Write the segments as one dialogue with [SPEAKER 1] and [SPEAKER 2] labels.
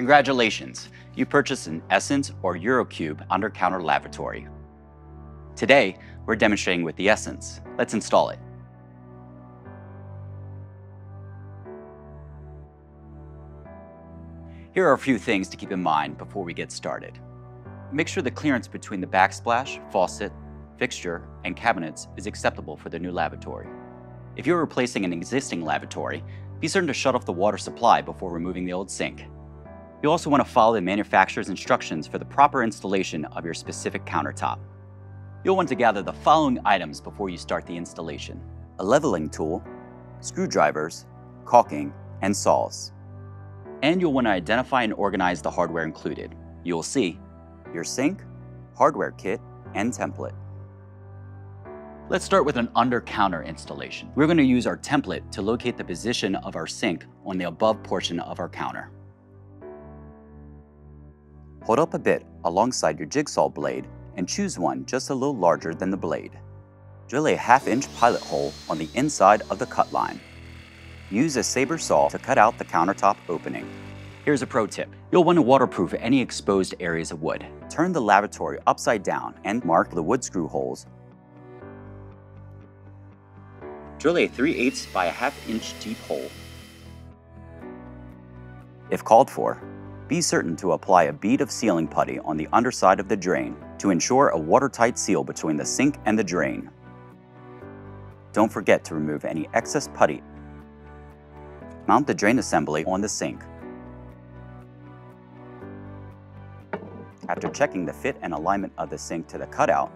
[SPEAKER 1] Congratulations, you purchased an Essence or Eurocube under-counter lavatory. Today, we're demonstrating with the Essence. Let's install it. Here are a few things to keep in mind before we get started. Make sure the clearance between the backsplash, faucet, fixture, and cabinets is acceptable for the new lavatory. If you're replacing an existing lavatory, be certain to shut off the water supply before removing the old sink. You also want to follow the manufacturer's instructions for the proper installation of your specific countertop. You'll want to gather the following items before you start the installation. A leveling tool, screwdrivers, caulking, and saws. And you'll want to identify and organize the hardware included. You'll see your sink, hardware kit, and template. Let's start with an under-counter installation. We're going to use our template to locate the position of our sink on the above portion of our counter. Hold up a bit alongside your jigsaw blade and choose one just a little larger than the blade. Drill a half-inch pilot hole on the inside of the cut line. Use a saber saw to cut out the countertop opening. Here's a pro tip. You'll want to waterproof any exposed areas of wood. Turn the lavatory upside down and mark the wood screw holes. Drill a 3 8 by a half inch deep hole. If called for, be certain to apply a bead of sealing putty on the underside of the drain to ensure a watertight seal between the sink and the drain. Don't forget to remove any excess putty. Mount the drain assembly on the sink. After checking the fit and alignment of the sink to the cutout,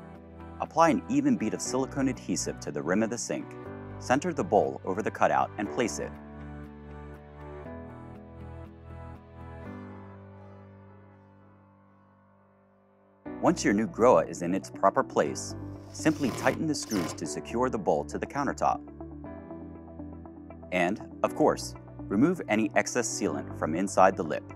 [SPEAKER 1] apply an even bead of silicone adhesive to the rim of the sink. Center the bowl over the cutout and place it. Once your new Grohe is in its proper place, simply tighten the screws to secure the bowl to the countertop. And, of course, remove any excess sealant from inside the lip.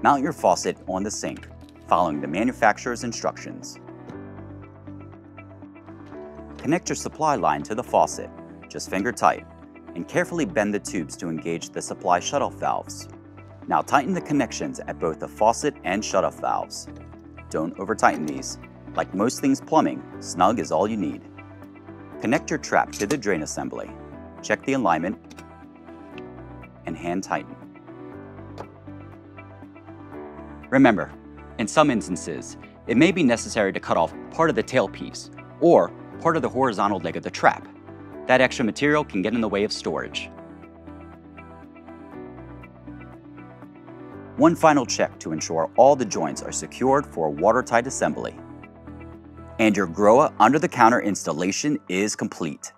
[SPEAKER 1] Mount your faucet on the sink, following the manufacturer's instructions. Connect your supply line to the faucet, just finger tight, and carefully bend the tubes to engage the supply shutoff valves. Now tighten the connections at both the faucet and shutoff valves. Don't over tighten these. Like most things plumbing, snug is all you need. Connect your trap to the drain assembly. Check the alignment and hand tighten. Remember, in some instances, it may be necessary to cut off part of the tailpiece or part of the horizontal leg of the trap. That extra material can get in the way of storage. One final check to ensure all the joints are secured for watertight assembly. And your Grohe under the counter installation is complete.